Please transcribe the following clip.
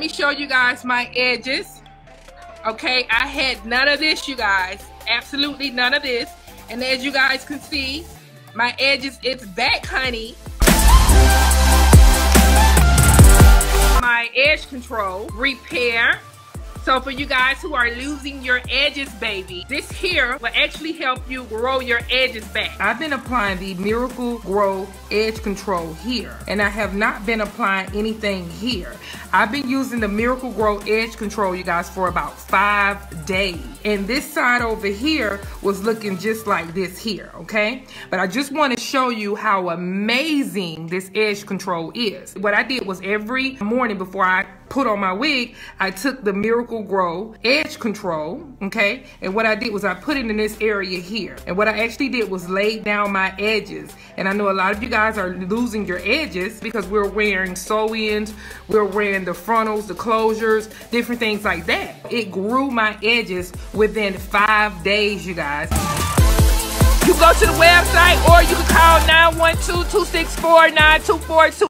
me show you guys my edges. Okay, I had none of this, you guys. Absolutely none of this. And as you guys can see, my edges, it's back, honey. My edge control, repair, so for you guys who are losing your edges, baby, this here will actually help you grow your edges back. I've been applying the Miracle Grow Edge Control here, and I have not been applying anything here. I've been using the Miracle Grow Edge Control, you guys, for about five days. And this side over here was looking just like this here, okay? But I just want to show you how amazing this edge control is. What I did was every morning before I put on my wig, I took the Miracle-Gro Edge Control, okay? And what I did was I put it in this area here. And what I actually did was lay down my edges. And I know a lot of you guys are losing your edges because we're wearing sew-ins, we're wearing the frontals, the closures, different things like that. It grew my edges within five days, you guys. You go to the website or you can call 912-264-9242.